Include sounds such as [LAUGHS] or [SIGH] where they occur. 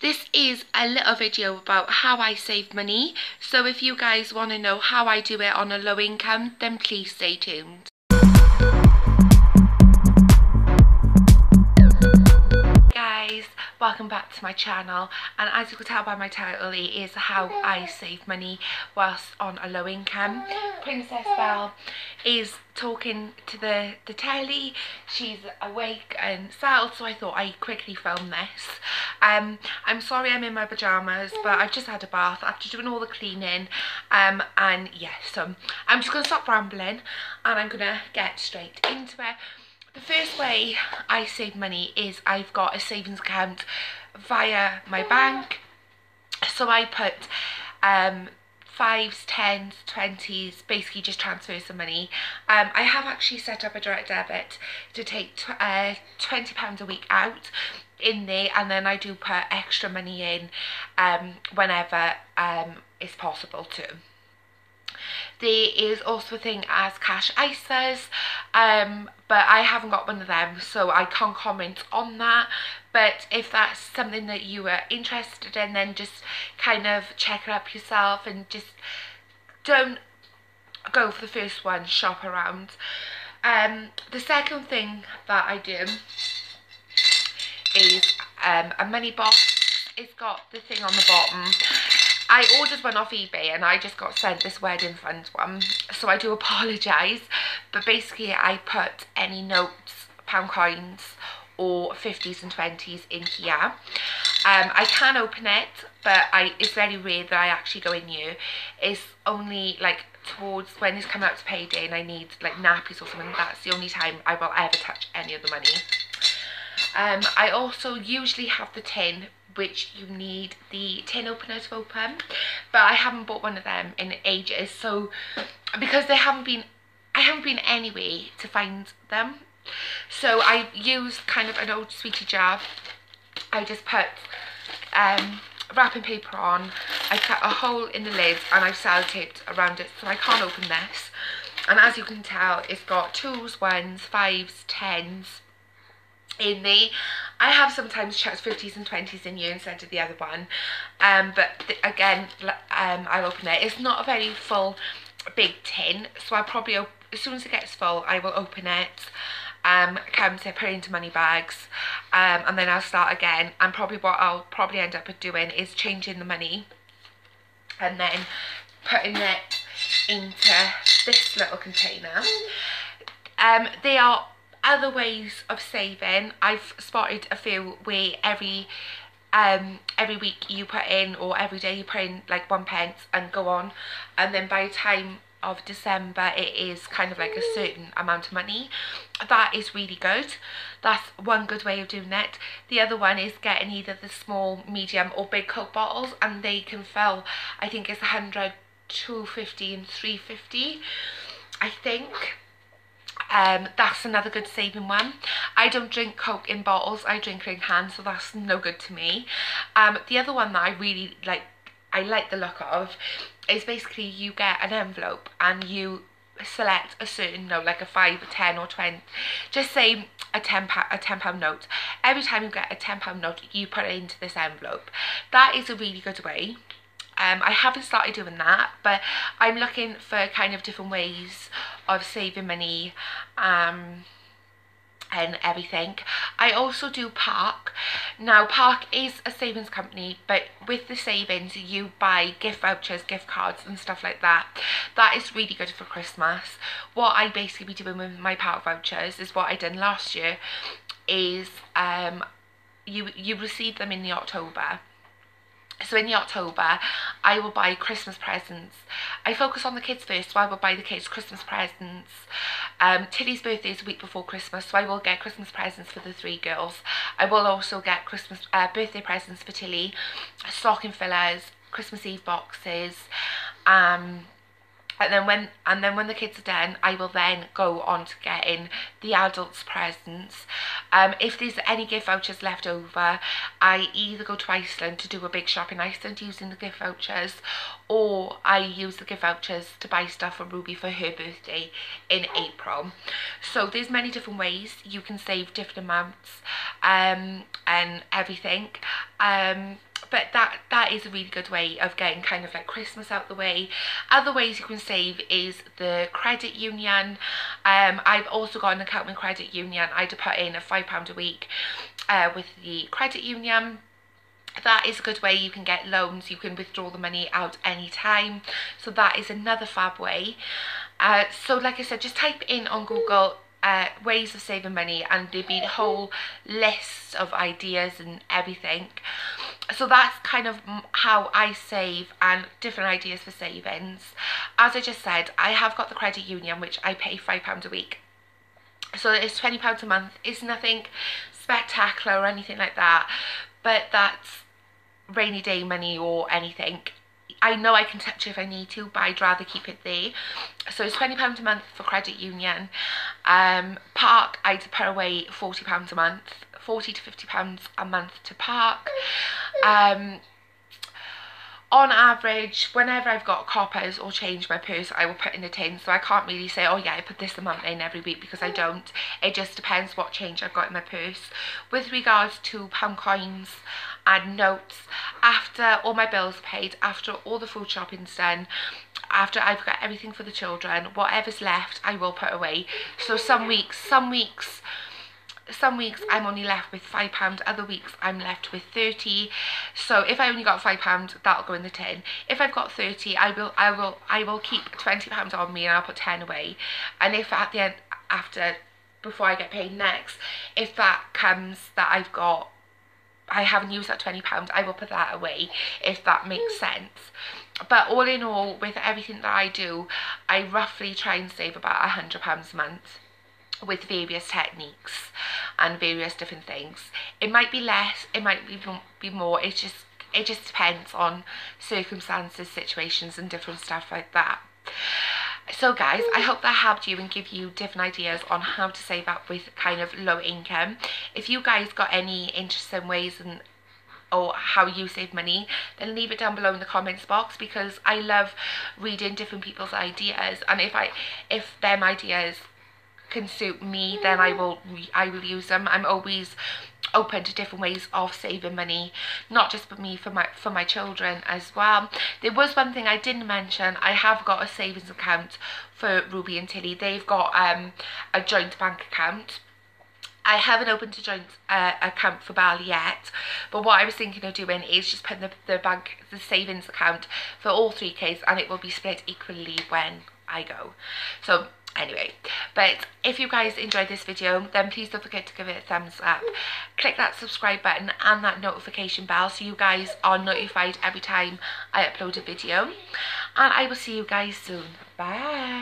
This is a little video about how I save money. So if you guys want to know how I do it on a low income, then please stay tuned. Back to my channel and as you can tell by my title it is how I save money whilst on a low income. Princess Belle is talking to the the telly. She's awake and settled so I thought I'd quickly film this. Um I'm sorry I'm in my pajamas but I've just had a bath after doing all the cleaning. Um and yes yeah, so I'm just gonna stop rambling and I'm gonna get straight into it. The first way I save money is I've got a savings account via my bank. So I put um, fives, tens, twenties, basically just transfer some money. Um, I have actually set up a direct debit to take tw uh, £20 a week out in there and then I do put extra money in um, whenever um, it's possible to. There is also a thing as cash ISAs, um, but I haven't got one of them, so I can't comment on that. But if that's something that you are interested in, then just kind of check it up yourself and just don't go for the first one, shop around. Um, the second thing that I do is um, a money box. It's got the thing on the bottom I ordered one off eBay and I just got sent this wedding fund one. So I do [LAUGHS] apologise. But basically I put any notes, pound coins or 50s and 20s in here. Um, I can open it, but I it's very rare that I actually go in new. It's only like towards when it's coming out to payday and I need like nappies or something. That's the only time I will ever touch any of the money. Um, I also usually have the tin which you need the tin opener to open but I haven't bought one of them in ages so because they haven't been I haven't been anyway to find them. So I used kind of an old sweetie jar. I just put um, wrapping paper on. I cut a hole in the lid and I've sellotaped around it so I can't open this. And as you can tell it's got twos, ones, fives, tens in there I have sometimes chucked 50s and 20s in you instead of the other one. Um, but again, um, I'll open it. It's not a very full, big tin. So I'll probably, as soon as it gets full, I will open it. Um, count it, put it into money bags. Um, and then I'll start again. And probably what I'll probably end up with doing is changing the money. And then putting it into this little container. Um, they are other ways of saving I've spotted a few where every um every week you put in or every day you put in like one pence and go on. And then by the time of December it is kind of like a certain amount of money. That is really good. That's one good way of doing it. The other one is getting either the small medium or big coke bottles and they can fill I think it's 100 250 and 350 I think um, that's another good saving one. I don't drink Coke in bottles, I drink it in cans, so that's no good to me. Um, the other one that I really like, I like the look of, is basically you get an envelope and you select a certain note, like a 5, 10 or 20, just say a 10 a 10 pound note. Every time you get a 10 pound note, you put it into this envelope. That is a really good way um, I haven't started doing that, but I'm looking for kind of different ways of saving money um, and everything. I also do Park. Now Park is a savings company but with the savings you buy gift vouchers, gift cards and stuff like that. That is really good for Christmas. What I basically be doing with my Park vouchers is what I did last year is um, you, you receive them in the October so in the October, I will buy Christmas presents. I focus on the kids first, so I will buy the kids Christmas presents. Um, Tilly's birthday is a week before Christmas, so I will get Christmas presents for the three girls. I will also get Christmas uh, birthday presents for Tilly, stocking fillers, Christmas Eve boxes, um, And then when and then when the kids are done, I will then go on to getting the adults' presents. Um, if there's any gift vouchers left over, I either go to Iceland to do a big shop in Iceland using the gift vouchers, or I use the gift vouchers to buy stuff for Ruby for her birthday in April. So there's many different ways you can save different amounts um, and everything. Um, but that that is a really good way of getting kind of like Christmas out the way. Other ways you can save is the credit union. Um, I've also got an account with credit union. I to put in a £5 a week uh, with the credit union that is a good way you can get loans you can withdraw the money out anytime so that is another fab way uh, so like I said just type in on Google uh, ways of saving money and there'd be a whole list of ideas and everything so that's kind of how I save and different ideas for savings. As I just said I have got the credit union which I pay five pounds a week. So it's 20 pounds a month. It's nothing spectacular or anything like that but that's rainy day money or anything. I know I can touch it if I need to, but I'd rather keep it there. So it's £20 a month for credit union. Um, park, I'd put away £40 a month, 40 to £50 a month to park. Um, on average, whenever I've got coppers or change my purse, I will put in a tin. So I can't really say, oh yeah, I put this amount in every week because I don't. It just depends what change I've got in my purse. With regards to pound coins and notes, after all my bills are paid, after all the food shopping's done, after I've got everything for the children, whatever's left, I will put away. So some weeks, some weeks, some weeks I'm only left with five pounds other weeks I'm left with 30 so if I only got five pounds that'll go in the tin. If I've got 30 I will I will I will keep 20 pounds on me and I'll put 10 away. And if at the end after before I get paid next if that comes that I've got I haven't used that 20 pounds I will put that away if that makes sense. But all in all with everything that I do I roughly try and save about a hundred pounds a month with various techniques and various different things. It might be less, it might be, be more, it just, it just depends on circumstances, situations and different stuff like that. So guys, I hope that helped you and give you different ideas on how to save up with kind of low income. If you guys got any interesting ways and or how you save money then leave it down below in the comments box because I love reading different people's ideas and if I if them ideas can suit me then I will I will use them. I'm always open to different ways of saving money not just for me for my for my children as well. There was one thing I didn't mention. I have got a savings account for Ruby and Tilly. They've got um a joint bank account. I haven't opened a joint uh, account for Bal yet, but what I was thinking of doing is just putting the, the bank, the savings account for all three kids and it will be split equally when I go. So anyway but if you guys enjoyed this video then please don't forget to give it a thumbs up. Click that subscribe button and that notification bell so you guys are notified every time I upload a video. And I will see you guys soon. Bye